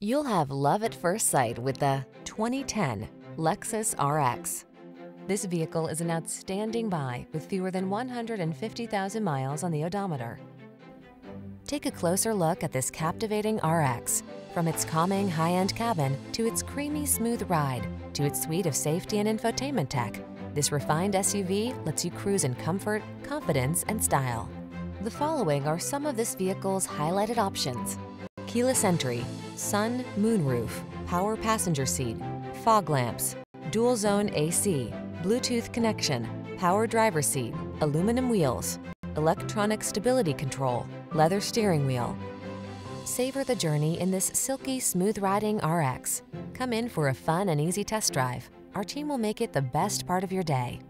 You'll have love at first sight with the 2010 Lexus RX. This vehicle is an outstanding buy with fewer than 150,000 miles on the odometer. Take a closer look at this captivating RX. From its calming high-end cabin to its creamy smooth ride to its suite of safety and infotainment tech, this refined SUV lets you cruise in comfort, confidence, and style. The following are some of this vehicle's highlighted options. Keyless entry, sun, moonroof, power passenger seat, fog lamps, dual zone AC, Bluetooth connection, power driver seat, aluminum wheels, electronic stability control, leather steering wheel. Savor the journey in this silky, smooth riding RX. Come in for a fun and easy test drive. Our team will make it the best part of your day.